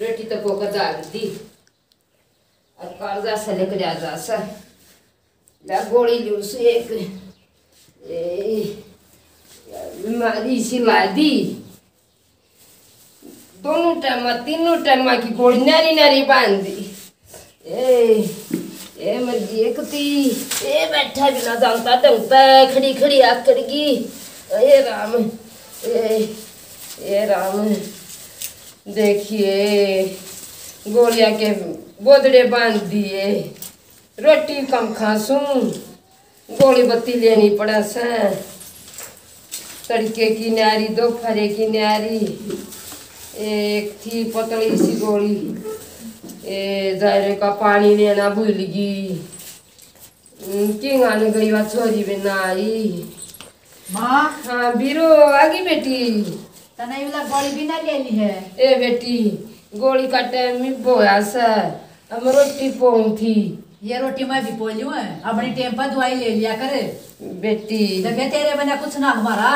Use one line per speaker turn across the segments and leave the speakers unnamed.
रोटी तो पोकर डाल दी और कर्जा से लेकर जा जा सर ला गोली लू से एक बीमारी सिला दी दोनों टाइम तीनों टाइम की गोली नारी नारी बाँध दी ए ए मर्ज़ी एक ती ए बैठा बिना जानता डंगता खड़ी खड़ी आकड़ गई ए राम ए ए राम देखिए गोलिया के बोदड़े बाँध दिए। रोटी कम खासूं गोली बत्ती लेनी पड़ा सा। तड़के की न्यारी दोपहरे की न्यारी। एक थी पतली सी गोली। ए जायरे का पानी लेना भूल गई। किंग आने गई छोरी भी ना आई
माँ?
हाँ बीरो आगी बेटी?
तने वाला गोली भी ना ले ली है
ए बेटी गोली का टाइम में बोया सा हम रोटी पोंग थी
ये रोटी मैं भी पोलियो है अपने टेम पर दवाई ले लिया करे
बेटी
देखे तेरे बना कुछ ना हमारा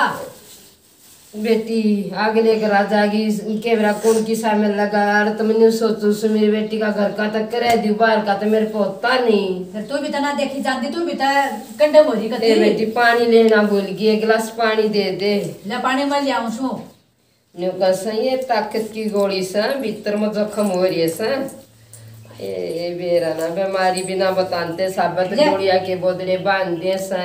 बेटी आगे लेकर आ कैमरा कौन की सामने लगा और तो मैंने सोचू सो मेरी बेटी का घर का तक करे दी बाहर का तो मेरे को होता नहीं
फिर तू भी तना देखी जानती तू भी ता कंडे मोरी
बेटी पानी लेना भूल गई गिलास पानी दे दे
ले पानी मैं ले आऊँ
का ताकत की गोली सा भीतर में जख्म हो रही है सा ए ए बेरा ना बीमारी बिना बताते साबत। गोलिया के बोदड़े बाँध दे सा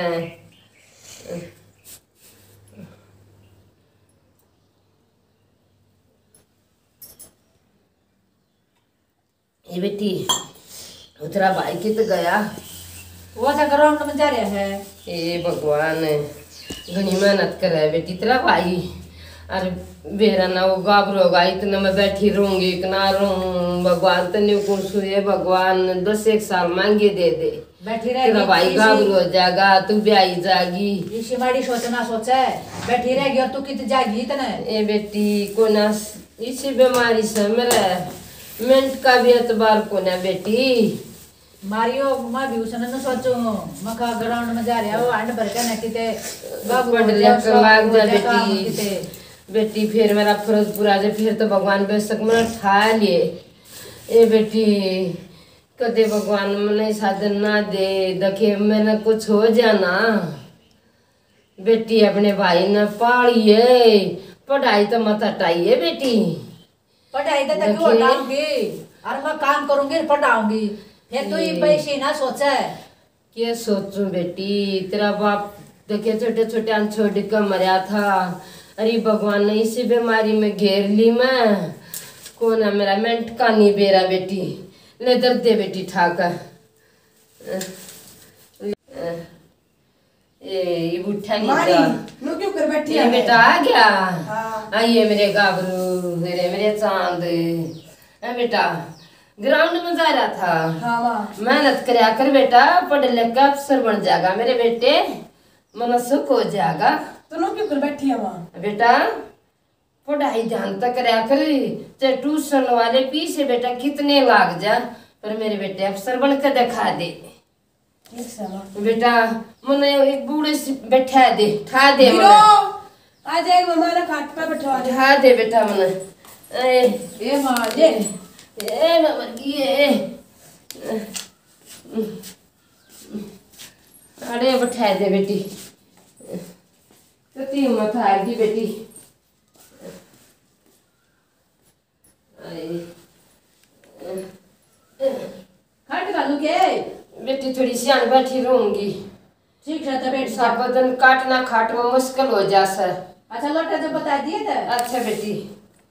ए बेटी उतरा भाई की तो गया
वो सा ग्राउंड में जा रहे है
ए भगवान घनी मेहनत कर बेटी तेरा भाई अरे बेरा ना वो गाबरो होगा इतना मैं बैठी रहूँगी इतना रहूँ भगवान तने कौन सुने भगवान दस एक साल मांगे दे दे।
बैठी
तेरा भाई गाबरो हो जाएगा तू भी आई जागी।
इसी माड़ी सोचना सोचे। बैठी रहेगी और तू कित जागी तने
ए बेटी को ना इसी बीमारी से मेरा मिनट का भी एतबार को ना बेटी?
मारियो मैं भी उसने न सोचो। मैं का ग्राउंड में जा रहा हूँ अंड भर के ना किते बाबू
पढ़
हो सब
लाग
हो
जा बेटी। बेटी फिर मेरा फ़र्ज़ पूरा जाए फिर तो भगवान बेशक मैंने ठा लिए। ए बेटी कदे भगवान मैंने साधन ना दे देखे मैंने कुछ हो जाना। बेटी अपने भाई ने पालिए पढ़ाई तो मत हटाइए बेटी।
पढ़ाई तो तक हटाऊँगी और मैं काम करूँगी पढ़ाऊँगी। फिर तू ये पैसे ना सोचे।
क्या सोचूं बेटी तेरा बाप देखे छोटे छोटे छोड़ कर मरा था। अरे भगवान ने इसी बीमारी में घेर ली मैं। कौन है मेरा मेंट का नहीं बेरा बेटी? ले दर्द दे बेटी ठाकर। ये नहीं
क्यों कर बैठी है?
बेटा आ गया?
हाँ।
आइए मेरे गाबरू मेरे मेरे चाँद। बेटा ग्राउंड में जा रहा था।
हाँ
मेहनत करया कर बेटा पढ़ लिख अफसर बन जाएगा मेरे बेटे। मन सुख हो जाएगा।
तो नु क्यों कर बैठी है माँ
बेटा पढ़ाई ध्यान तक करया कर चाहे ट्यूशन वाले पीछे बेटा कितने लाग जा पर मेरे बेटे अफसर बन के दिखा दे। बेटा मन एक बूढ़े से बैठा दे ठा दे
आ मम्मा ने खाट पे बैठवा दे।
ठा दे बेटा मन ए
ए माँ जे
ए मर गई ए। अरे बैठा दे बेटी। कति मत आ गई बेटी।
खट गालू के?
बेटी थोड़ी सियान बैठी रहूँगी।
ठीक है तो बैठ सा
सारा दिन काटना खाट में मुश्किल हो जा सर।
अच्छा लोटा जब बता दिए थे
अच्छा बेटी।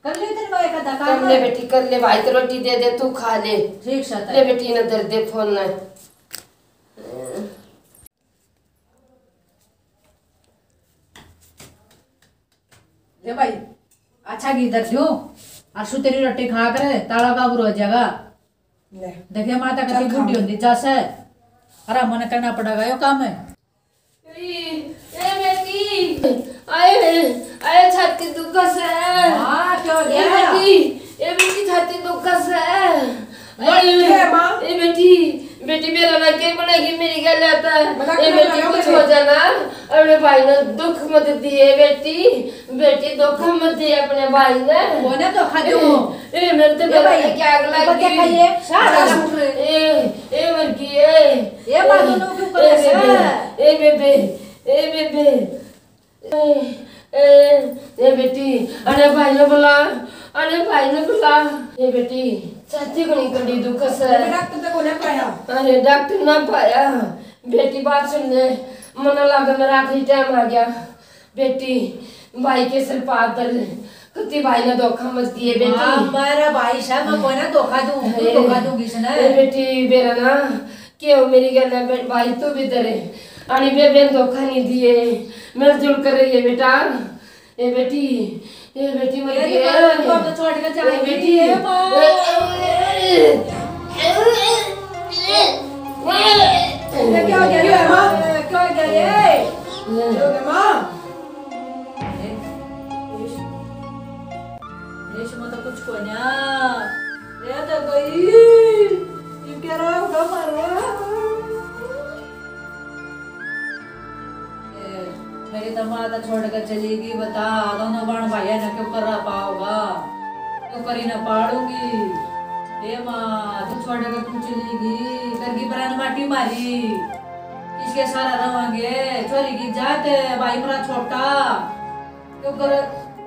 कर ले तेरे भाई का
कर ले बेटी कर ले भाई तो रोटी दे दे तू खा ले।
ठीक से
ले बेटी न दर दे फ़ोन न
ले भाई अच्छा दर दियो और सु तेरी रोटी खा कर ताला काबू हो जाएगा
ले।
देखे माता
खाओ।
बूढ़ी होती चास है। अरे मन करना पड़ेगा यो काम। है
ए बेटी आए आए छाती दुख से
हाँ। क्यों गया
बेटी ए बेटी छाती दुख से
बैठी माँ।
ए बेटी बेटी मेरा ना के बनेगी मेरी गल आता
मज़ाक
ये बेटी कुछ हो जाना अपने भाई ने दुख मत दिए बेटी। बेटी दुख मत दिए अपने भाई ने।
कोने धोखा दूँ।
ए मेरे तो
भाई,
है क्या आग
ये बच्चा खाइए, सारा
लगी। ए ए मर की ए।
ये बात दोनों क्यों करे
बेबे
से?
ए बेबे ए बेबे। ए ए बेटी अरे भाई ने बोला अरे भाई ने बोला ए बेटी छाती को नहीं कड़ी दुख से।
डॉक्टर तक होने पाया?
अरे डॉक्टर ना पाया। बेटी बात सुनने मन लगा मेरा आखिरी टाइम आ गया। बेटी भाई के सिर पार दर्द कति भाई ने धोखा मत दिए
हाँ,
बेटी।
मेरा भाई साहब मैं कोने धोखा दूँ धोखा दूँगी इसने
ए बेटी बेरा ना क्यों मेरी गल है भाई तू भी डरे आणि बेबे ने धोखा नहीं दिए। मिलजुल कर रही है बेटा। ए बेटी ए बेटी गई
बात को तो छोड़ के चली
बेटी
ए माँ। ये क्या हो गया
क्यों है,
क्या हो गया ये
हो गया माँ?
रेशमा तो कुछ को ना। ये तो गई माता छोड़ कर चलेगी बता दोनों बाण भाइया ने क्यों कर पाओगा क्यों करी ना पाड़ूँगी? ए माँ तू छोड़ कर क्यों चलेगी करगी प्राण माटी मारी। इसके सारा रवांगे? छोरी की जात है, भाई मेरा छोटा। क्यों कर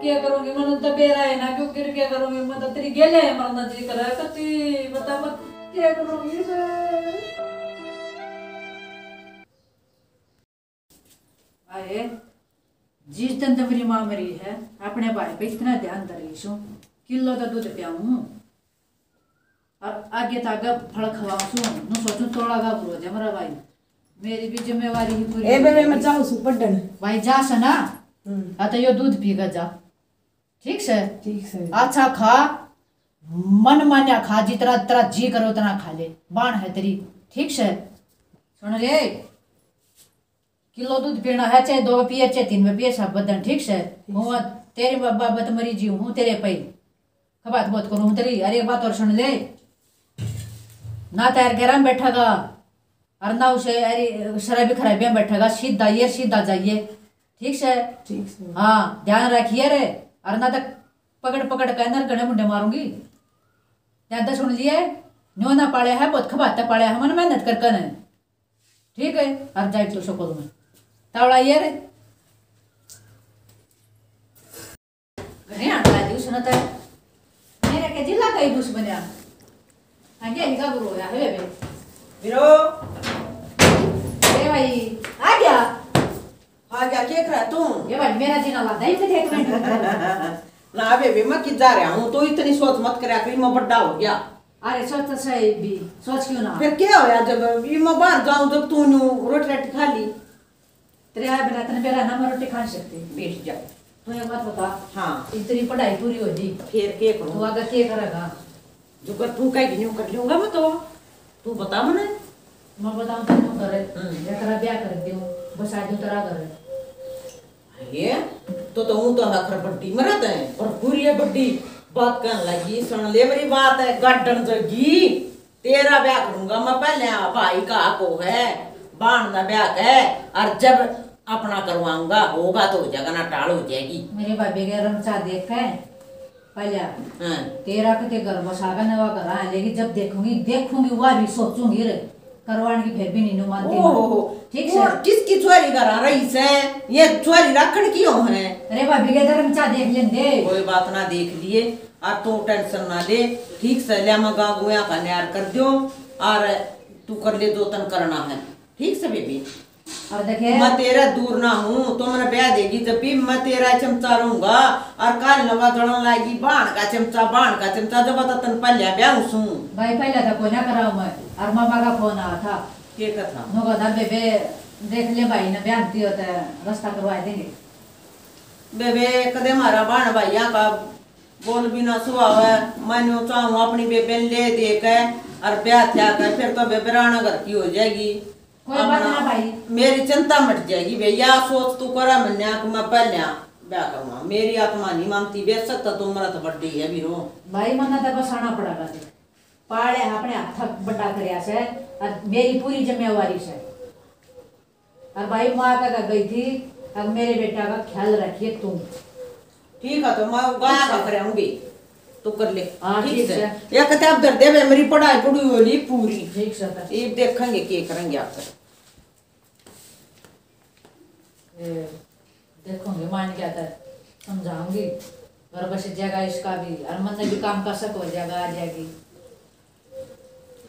क्या करूँगी? मन तो बेरा है ना क्यों कर क्या करूँगी? मैं तो तेरी गेले है मरना जी कर कति बता मत क्या करूँगी मैं? आए। जिस दिन तो मेरी माँ मरी है अपने भाई पे इतना ध्यान दे रही हूँ। किलो तो दूध पियाऊँ। और आगे तक फल खवाऊँ। न सोचूं थोड़ा का बुरो जा मेरा भाई। मेरी भी जिम्मेवारी ही पूरी
ए मैं जाऊँ सुपर डन
भाई जा से ना
हम्म।
हाँ तो यो दूध पी कर जा। ठीक से?
ठीक से।
अच्छा खा। मन मान्या खा जितना तेरा जी करो उतना खा ले। बाण है तेरी। ठीक से? सुन रे। किलो दूध पीना है चाहे दो पिए चाहे तीन में पिए सब बदन ठीक से हूँ तेरे बाबा बत मरी जी हूँ तेरे पे बात बहुत करूँ तेरी अरे एक बात और सुन ले ना तैर गरम बैठेगा और ना उसे अरे शराबी खराबियाँ बैठेगा सीधा ये सीधा जाइए ठीक से
ठीक से
हाँ ध्यान रखिए रे और ना तक पकड़ पकड़ कर नर गड़े मुंडे मारूँगी ध्यान तो सुन लिए न्यो ना पाले है बहुत खबाते पाले है मन मेहनत कर कर ठीक है और जाए तो सको में रे घने आटा दी सुनता है मेरे के जिला का ही दुस बनिया आगे ही का गुरु है बे बे
बिरो
ए भाई आ गया
हाँ क्या करा तू
ये भाई मेरा जीना ला दई थे एक मिनट
ना बेबी मैं किध जा रहा हूँ तो इतनी सोच मत करा कि मैं बड्डा हो गया
अरे सोच तो सही भी सोच क्यों ना
फिर क्या होया जब मैं बाहर जाऊँ जब तू रोटी राटी खा ली
तेरे आए बिना तने मेरा ना मैं रोटी खा सकती
बैठ जा
तू एक बात बता
हाँ
इस तेरी पढ़ाई पूरी हो जी
फिर क्या
तू आगे क्या करेगा
जो कर तू कहीं न्यू कर लूँगा मैं तो तू बता मने
मैं बताऊँ तो क्यों करे। या तेरा ब्याह कर दूँ बस आज तू तेरा करे
ये तो तो हूँ तो हखर बड्डी मरत है और पूरी है बड्डी बात कहने लगी सुन ले मेरी बात है गार्डन जगी तेरा ब्याह करूँगा मैं पहले भाई का को है बाण ना ब्याह है और जब अपना करवाऊँगा होगा तो जगह ना टाल हो जाएगी।
मेरे भाभी के रमचा देख के पहले
हाँ।
तेरा कते घर बसागा नवा आ लेकिन जब देखूँगी देखूँगी वह भी सोचूँगी रे करवाने की फिर भी नहीं मानती
ओहो
ठीक से
किसकी चोरी करा रही से? ये चोरी रखन क्यों है?
अरे भाभी के रमचा देख लेंगे
कोई बात ना देख लिए। और तू टेंशन ना ले। ठीक से ले मगा गुया का न्यार कर दो और तू कर ले दो तन करना है। ठीक से बेबी।
और देखे
मैं तेरा दूर ना हूँ तो मैंने ब्याह देगी जब भी मैं तेरा चमचा रहूँगा और काल नवा गड़न लाएगी बाण का चमचा बाण का चमचा जो बता तन पल्ला ब्याह सू।
भाई पहले था कोई ना कराऊ मैं? और मामा का फ़ोन आया था।
के
नो बेबे देख ले भाई ने ब्याह दी होता है रास्ता करवा देंगे।
बेबे कदे मारा बाण भैया का? बोल भी ना सुहा मैंने चाहूँ अपनी बेबे ले दे के और ब्याह थिया कर फिर तो बेबे राणा घर की हो जाएगी।
कोई बात ना भाई।
मेरी चिंता मट जाएगी भैया सोच तू करा मन्या कि मैं पहले ब्याह करूँगा। मेरी आत्मा नहीं मानती बेशक तो तुम मरा तो बड्डी है वीरो
भाई मना तो बस आना पड़ेगा देख पाड़े अपने हाथ बड़ा करया से और मेरी पूरी जिम्मेवारी से। और भाई माँ का गई थी अब मेरे बेटा का ख्याल रखिए तुम
ठीक है तो मैं गाया का कराऊँगी तो कर ले।
हाँ, ठीक
है
है।
या कहते अब दर्दे में मेरी पढ़ाई पढ़ी होली पूरी।
ठीक से कर।
ये देखेंगे क्या करेंगे आकर
ये देखूँगी मान क्या था समझाऊँगी। और बस जगह इसका भी और मन भी काम कर सको जगह आ जाएगी।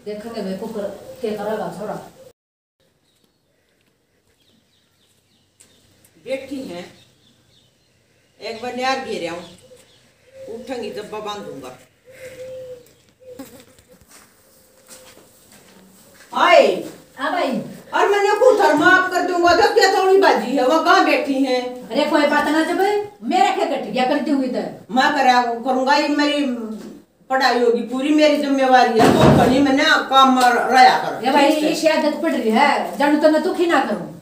देखेंगे भाई कुकर क्या करेगा थोड़ा।
बैठी हैं। एक बार यार गिर हूँ। उठेंगी जब बांधूँगा। हाय
हाँ भाई।
और मैंने कुथर माफ़ कर दूँगा तो क्या थोड़ी बाजी है वो कहाँ बैठी है?
अरे कोई बात ना जब मेरा क्या कट गया करती हुई तो
मैं करा करूँगा ये मेरी पढ़ाई होगी पूरी मेरी जिम्मेवारी है तो कहीं मैंने काम रहा कर।
ये भाई? ये आदत पड़ रही है जानू तो मैं दुखी ना करूँ।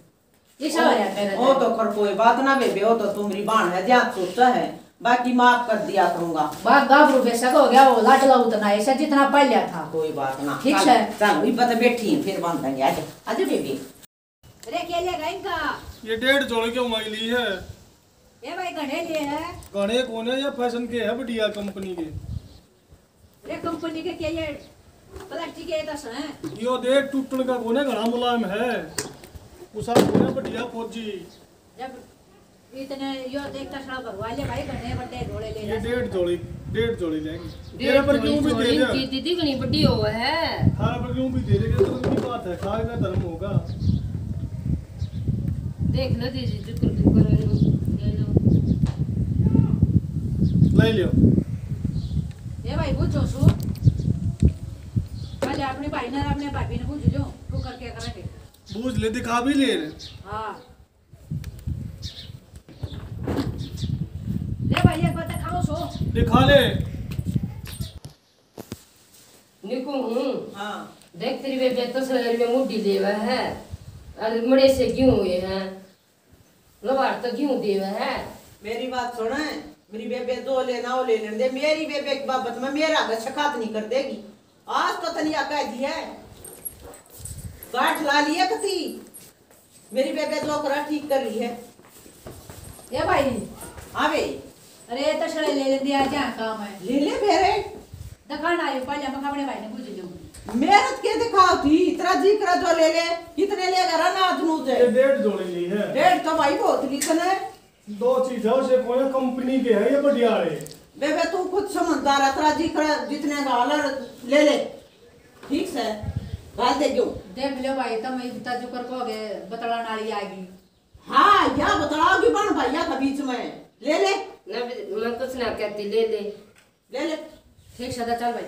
ये सब हो जाता है
वो तो कर कोई बात ना बेबे वो तो तुम्हारी बाण है ध्यान सोचता है। बाकी माफ़ कर दिया करूँगा।
बाग गाभरू बेसा हो गया वो लाडला उतना ऐसा जितना पढ़ लिया था।
कोई बात ना।
ठीक है।
चल वही पता बैठी है फिर बाँध देंगे आजा आजा बेबी।
अरे क्या लेगा इनका?
ये डेढ़ जोड़े क्यों मांग ली है?
ये भाई गढ़े लिए है।
गाने कौन है? या फ़ैशन के है बढ़िया कंपनी के।
अरे कंपनी के क्या ये प्लास्टिक के दस हैं?
यो दे टूटन का कोने घना मुलायम है। उसा कोने बढ़िया फौजी।
जब इतने यो देखता सड़ा भरवा ले भाई गढ़े बड़े घोड़े ले
ये डेढ़ जोड़ी डेढ़ जोड़ी लेंगे। तेरे पर क्यों भी दे दे?
की दीदी घनी बड़ी हो है।
खाना पर क्यों भी दे दे? तो उनकी बात है खाए का धर्म होगा।
देख लो दीदी जो कर ले लो
ले लियो।
ये भाई पूछो सु। पहले अपने भाई ने अपने भाभी ने पूछ लो तू करके करेंगे
बूझ ले दिखा भी ले।
हाँ। ले भाई एक बात खाओ सो।
दिखा ले।
निकू हूँ।
हाँ।
देख तेरी बेबे तो शरीर में मुड्डी लेवा है। अरे मड़े से क्यों हुए हैं? लवार तो क्यों देवा है?
मेरी बात सुन मेरी बेबे दो लेना वो ले लेने दे। मेरी बेबे की बाबत में मेरा आगे शकात नहीं कर देगी। आज तो तनिया कह दी है। गांठ ला लिया कथी मेरी बेबे दो करा ठीक कर रही है।
ये भाई।
हाँ बे।
अरे तो सड़े ले ले दिया जा काम है।
ले ले फेरे
दुकान आई पहले हम अपने भाई ने पूछ लो।
मेहनत के दिखाओ थी इतना जी करा जो ले ले कितने ले कर ना अजनू
ये
से
डेढ़ जोड़ी ली है।
डेढ़ तो भाई बहुत लिखन है
दो चीज़ है उसे कोने कंपनी के है ये बढ़िया है।
बेबे तू खुद समझदार है तेरा जी करा जितने का ऑर्डर ले ले। ठीक से? गाल दे क्यों?
देख लो भाई तुम इतना जो कर कोगे बतला नाली आएगी।
हाँ या बतलाओगी बन भैया का बीच में। ले ले।
ना मैं कुछ ना कहती ले ले।
ले ले।
ठीक सदा चल भाई।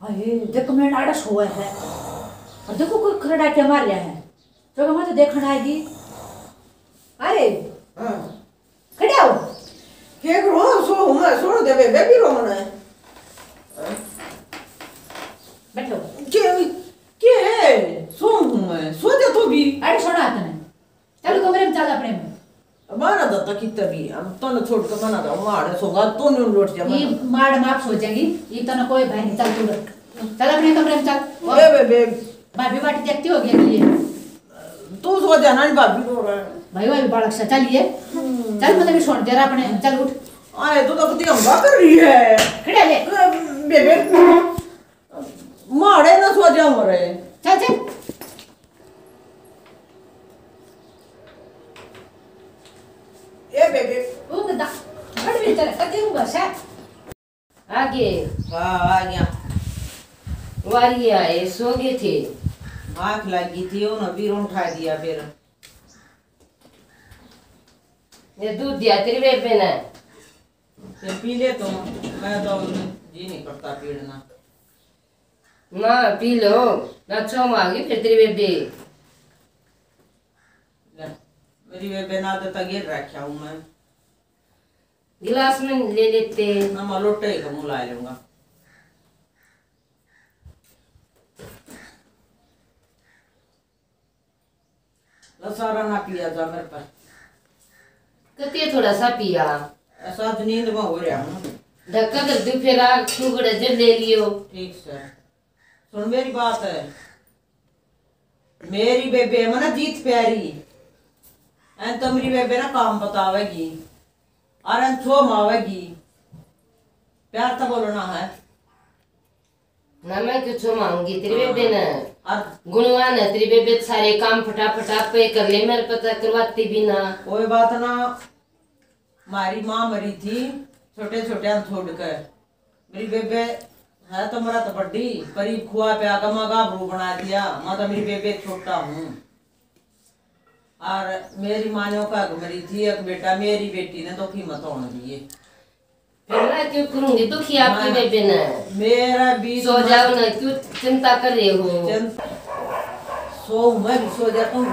अरे देखो मैं नाड़ा सोया है। और देखो कोई खरड़ा के मार लिया है। तो मैं तो देखना आएगी। अरे
हाँ।
खड़े आओ।
के करो सो मैं छोड़ दे बेबे रो मने
बैठो
के के सो हूँ मैं सो जा तो भी
अरे सुना तने चलो कमरे में चल अपने में
मारा दत्ता की तभी हम तो न छोड़ के मना दो मारे सोगा तो न लौट जा
ये मार माप सोचेगी ये तो ना कोई भाई नहीं चल तू चल अपने कमरे में चल
बे बे
भाभी बाटी देखती होगी अगली ये
तू सो जा ना भाभी रो रहा है
भाई भाई बालक सा चलिए चल मतलब छोड़ दे अपने चल उठ
आए तो तो कुछ हम कर रही है
खड़े ले
बेबे मारे ना सो जा मरे।
चल चल।
ए बेबे।
वो गदा बड़ भी तेरा कते हूँ बस है
आगे।
वाह आ गया।
वारी आए सो गए थे।
आँख लगी थी उन्होंने भी उठा दिया फिर।
ये दूध दिया तेरी बेबे ने।
पी ले तो मैं तो जी नहीं करता पीना
ना पी लो। ना चौम आ फिर तेरी बेबे।
मेरी बेबे ना तो गिर रखा हूँ मैं।
गिलास में ले लेते।
ना मैं लोटे का मुँह ला लूँगा। सारा ना पिया जा मेरे पर।
कते थोड़ा सा पिया।
ऐसा तो नींद में हो रहा हूँ।
धक्का कर दू फिर आ टुकड़े ले लियो।
ठीक से। सुन मेरी बात है। मेरी बेबे है ना जीत प्यारी। एन तो मेरी बेबे ना काम बतावेगी और एन छो मावेगी। प्यार तो बोलना है।
ना मैं कुछ मांगी तेरी बेबे ने।
और
गुणवान है तेरी बेबे सारे काम फटाफट आप पे कर ले मेरे पता करवाती भी ना।
कोई बात ना। हमारी माँ मरी थी छोटे छोटे छोड़ कर। मेरी बेबे है तो मेरा तो बड्डी करीब खुआ पे आगा मैं गाभरू बना दिया। मैं तो मेरी बेबे छोटा हूँ। और मेरी माँ ने का मरी थी एक बेटा मेरी बेटी ने तो कीमत होने दिए।
क्यों करूँगी? दुखी आपकी बेबे ने।
मेरा भी
सो जाओ ना क्यों चिंता कर रहे हो?
सो मैं भी सो जाता हूँ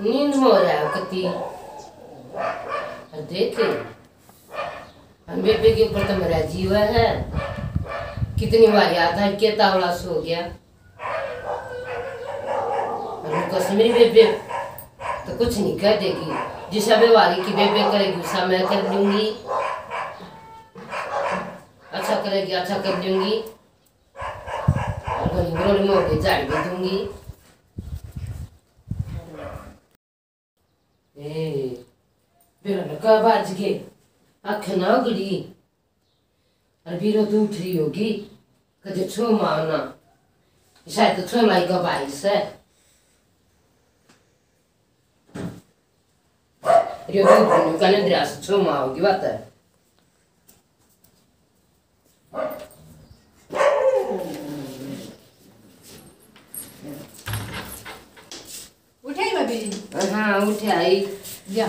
नींद में हो रहा है कति। देखे। बेबे के ऊपर तो मेरा जीवा है। कितनी बार याद है के तावड़ा सो गया। कश्मीरी बेबे तो कुछ नहीं कह देगी। जिसा व्यवहारी की बेबे करेगी, उसा मैं कर लूँगी अच्छा करेगी अच्छा कर लूँगी और झाड़ भी दूँगी। ए बेरा लगा बाज के आँख ना उगड़ी और बीरो तो उठ रही होगी कदे छो मारना? शायद तो छो का बाइस है। रियो दूध पीने का निद्रा से छो माँ होगी बात है।
उठे ही भाभी
हाँ उठे आई।
जा।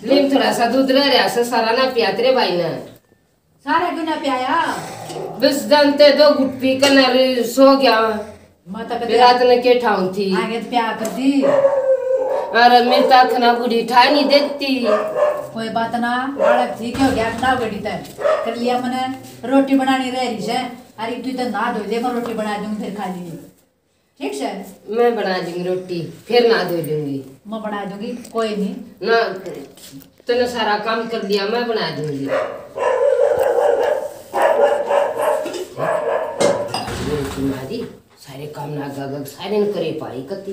लेकिन थोड़ा सा दूध रह रहा से सारा ना पिया तेरे भाई ने।
सारा क्यों ना पियाया?
बस जानते दो गुट पी कर ना सो गया।
माता
फिर रात
कदे
ने के ठाऊं थी।
आगे तो प्यार कर दी
और मैं तक ना बुढ़ी ठा नहीं देती।
कोई बात ना बालक ठीक हो गया ना गड़ी तक कर लिया मैंने। रोटी बनानी रह रही है। अरे तू तो ना धो दे मैं रोटी बना दूँगी फिर खा ली ठीक है?
मैं बना दूँगी रोटी फिर ना धो दूँगी।
मैं बना दूँगी, कोई नहीं।
ना, तूने सारा काम कर दिया मैं बना दूँगी। तुम्हारी सारे काम ना गग सारे करे पाई कती